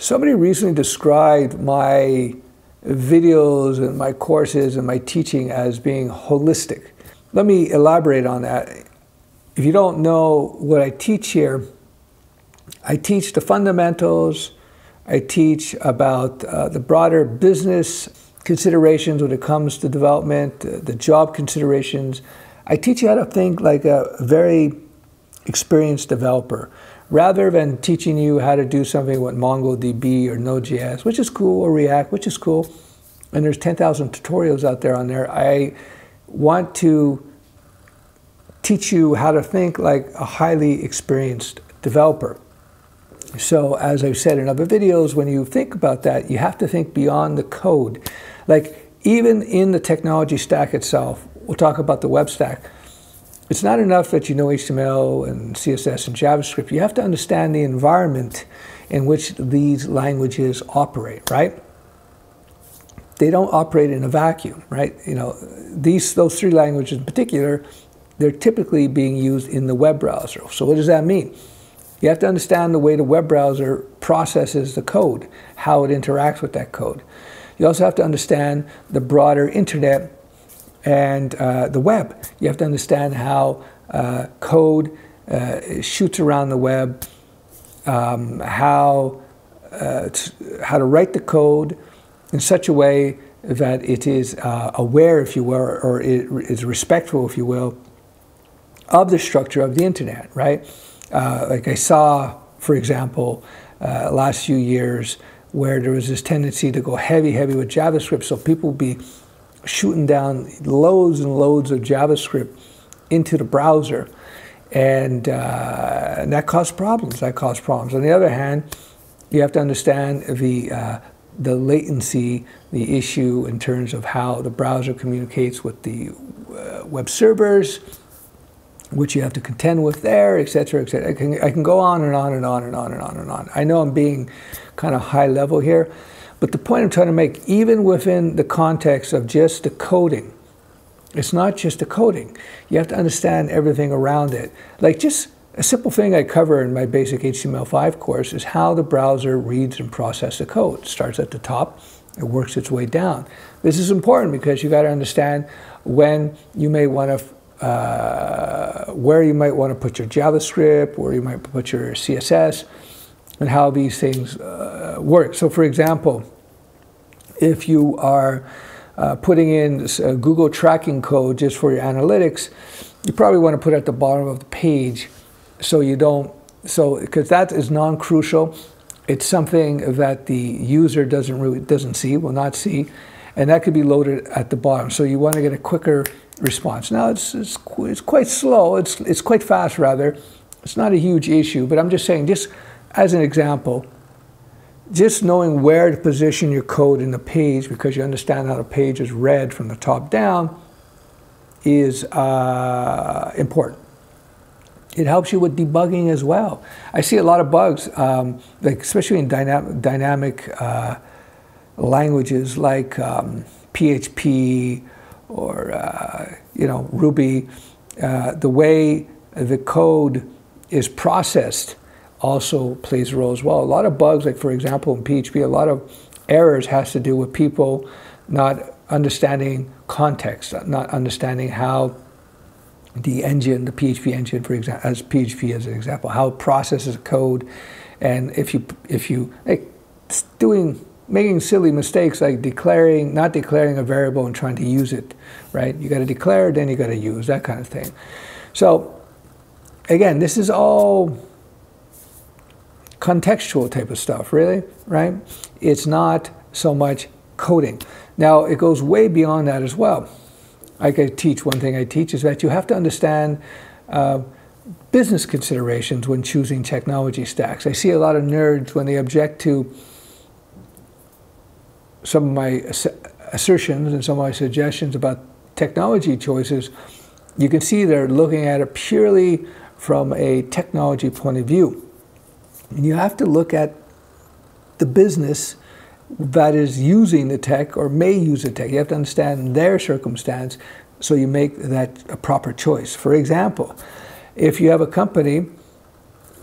Somebody recently described my videos and my courses and my teaching as being holistic. Let me elaborate on that. If you don't know what I teach here, I teach the fundamentals, I teach about uh, the broader business considerations when it comes to development, uh, the job considerations. I teach you how to think like a very experienced developer rather than teaching you how to do something with MongoDB or Node.js, which is cool, or React, which is cool. And there's 10,000 tutorials out there on there. I want to teach you how to think like a highly experienced developer. So as I've said in other videos, when you think about that, you have to think beyond the code. Like even in the technology stack itself, we'll talk about the web stack. It's not enough that you know HTML and CSS and JavaScript. You have to understand the environment in which these languages operate, right? They don't operate in a vacuum, right? You know, these those three languages in particular, they're typically being used in the web browser. So what does that mean? You have to understand the way the web browser processes the code, how it interacts with that code. You also have to understand the broader internet and uh, the web. You have to understand how uh, code uh, shoots around the web, um, how, uh, how to write the code in such a way that it is uh, aware, if you will, or it is respectful, if you will, of the structure of the internet, right? Like I saw, for example, last few years where there was this tendency to go heavy, heavy with JavaScript. So people be shooting down loads and loads of JavaScript into the browser. And, uh, and that caused problems. That caused problems. On the other hand, you have to understand the, uh, the latency, the issue in terms of how the browser communicates with the uh, web servers, which you have to contend with there, et cetera, et cetera. I can, I can go on and on and on and on and on and on. I know I'm being kind of high level here, but the point I'm trying to make, even within the context of just the coding, it's not just the coding. You have to understand everything around it. Like just a simple thing I cover in my basic HTML5 course is how the browser reads and processes the code. It starts at the top, it works its way down. This is important because you got to understand when you may want to uh, where you might want to put your JavaScript, where you might put your CSS, and how these things uh, work. So, for example, if you are uh, putting in uh, Google tracking code just for your analytics, you probably want to put it at the bottom of the page so you don't, so because that is non-crucial. It's something that the user doesn't really doesn't see, will not see, and that could be loaded at the bottom. So you want to get a quicker response. Now it's, it's, it's quite slow, it's, it's quite fast rather. It's not a huge issue, but I'm just saying, just as an example, just knowing where to position your code in the page because you understand how the page is read from the top down is uh, important. It helps you with debugging as well. I see a lot of bugs, um, like especially in dynamic, dynamic uh, languages like um, PHP or uh, you know Ruby, uh, the way the code is processed also plays a role as well. A lot of bugs, like for example in PHP, a lot of errors has to do with people not understanding context, not understanding how the engine, the PHP engine, for example, as PHP as an example, how it processes code, and if you if you like doing making silly mistakes like declaring, not declaring a variable and trying to use it, right? You got to declare, then you got to use, that kind of thing. So again, this is all contextual type of stuff, really, right? It's not so much coding. Now, it goes way beyond that as well. I teach, one thing I teach is that you have to understand uh, business considerations when choosing technology stacks. I see a lot of nerds when they object to some of my assertions and some of my suggestions about technology choices, you can see they're looking at it purely from a technology point of view. And you have to look at the business that is using the tech or may use the tech. You have to understand their circumstance so you make that a proper choice. For example, if you have a company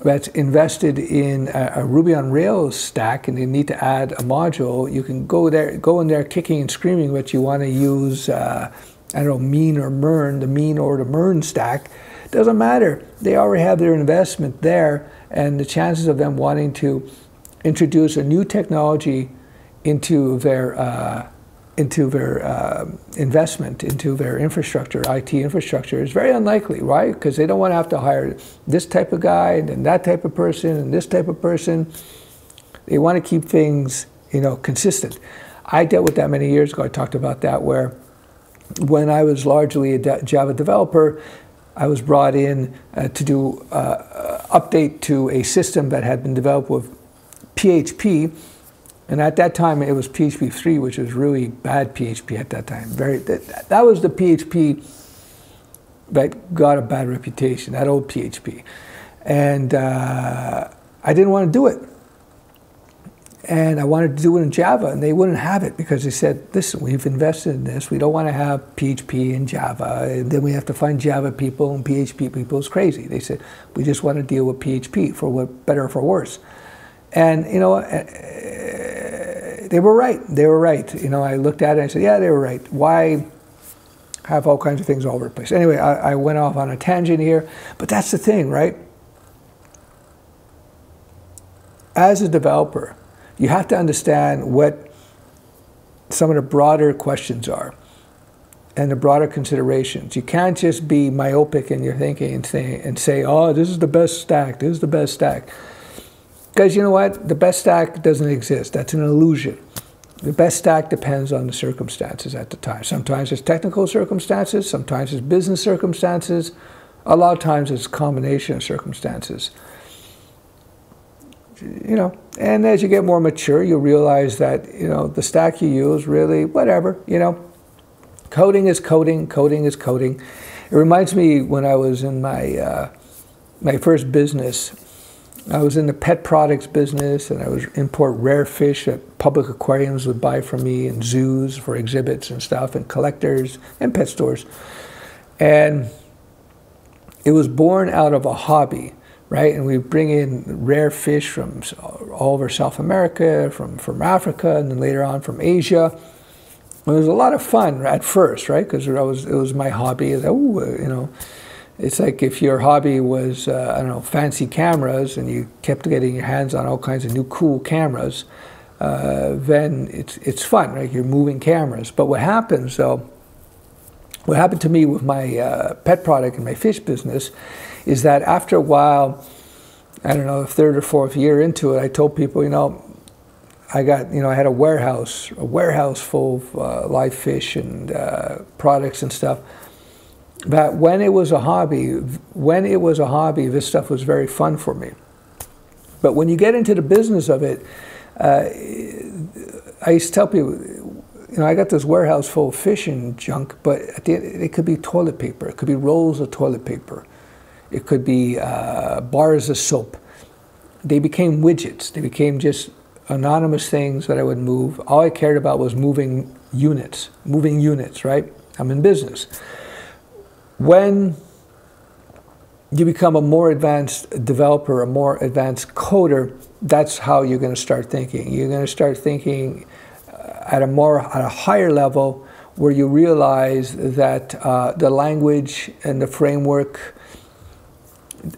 that's invested in a, a, Ruby on Rails stack and they need to add a module, you can go there, go in there kicking and screaming, but you want to use, uh, I don't know, MEAN or MERN, the MEAN or the MERN stack. Doesn't matter. They already have their investment there, and the chances of them wanting to introduce a new technology into their uh, into their uh, investment into their infrastructure, IT infrastructure, is very unlikely, right? Because they don't want to have to hire this type of guy and that type of person and this type of person. They want to keep things, you know, consistent. I dealt with that many years ago. I talked about that where when I was largely a Java developer, I was brought in uh, to do uh, update to a system that had been developed with PHP and at that time, it was PHP 3, which was really bad PHP at that time. Very that, that was the PHP that got a bad reputation, that old PHP. And uh, I didn't want to do it. And I wanted to do it in Java, and they wouldn't have it because they said, listen, we've invested in this. We don't want to have PHP in Java. And then we have to find Java people and PHP people. It's crazy. They said, we just want to deal with PHP for what, better or for worse. And, you know, eh, eh, they were right. They were right. You know, I looked at it and I said, yeah, they were right. Why have all kinds of things all over the place? Anyway, I, I went off on a tangent here, but that's the thing, right? As a developer, you have to understand what some of the broader questions are and the broader considerations. You can't just be myopic in your thinking and say, and say, oh, this is the best stack, this is the best stack. Because you know what? The best stack doesn't exist. That's an illusion. The best stack depends on the circumstances at the time. Sometimes it's technical circumstances, sometimes it's business circumstances, a lot of times it's a combination of circumstances. You know, and as you get more mature, you'll realize that, you know, the stack you use really, whatever, you know. Coding is coding, coding is coding. It reminds me when I was in my, uh, my first business, I was in the pet products business and I was import rare fish that public aquariums would buy from me and zoos for exhibits and stuff and collectors and pet stores. And it was born out of a hobby, right? And we bring in rare fish from all over South America, from, from Africa, and then later on from Asia. It was a lot of fun at first, right? Because it was, it was my hobby. Oh, you know, it's like if your hobby was, uh, I don't know, fancy cameras and you kept getting your hands on all kinds of new cool cameras, uh, then it's, it's fun, right? You're moving cameras. But what happens, though, what happened to me with my uh, pet product and my fish business is that after a while, I don't know, third or fourth year into it, I told people, you know, I got, you know, I had a warehouse, a warehouse full of uh, live fish and uh, products and stuff that when it was a hobby, when it was a hobby, this stuff was very fun for me. But when you get into the business of it, uh, I used to tell people, you know, I got this warehouse full of fish and junk, but at the end, it could be toilet paper, it could be rolls of toilet paper, it could be uh, bars of soap. They became widgets. They became just anonymous things that I would move. All I cared about was moving units, moving units, right? I'm in business. When you become a more advanced developer, a more advanced coder, that's how you're going to start thinking. You're going to start thinking uh, at a more, at a higher level where you realize that uh, the language and the framework,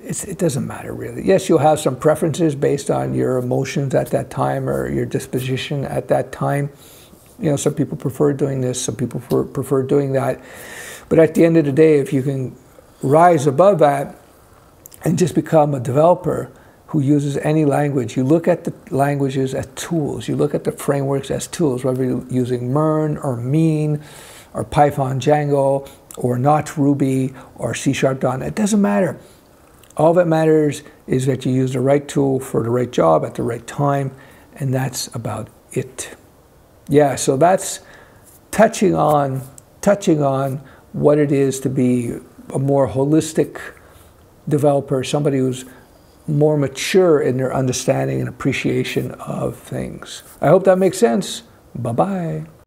it doesn't matter really. Yes, you'll have some preferences based on your emotions at that time or your disposition at that time. You know, some people prefer doing this, some people prefer doing that. But at the end of the day, if you can rise above that and just become a developer who uses any language, you look at the languages as tools. You look at the frameworks as tools, whether you're using MERN or MEAN or Python Django or not Ruby or C Sharp .NET. It doesn't matter. All that matters is that you use the right tool for the right job at the right time, and that's about it. Yeah, so that's touching on touching on what it is to be a more holistic developer, somebody who's more mature in their understanding and appreciation of things. I hope that makes sense. Bye bye.